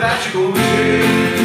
entraste comigo.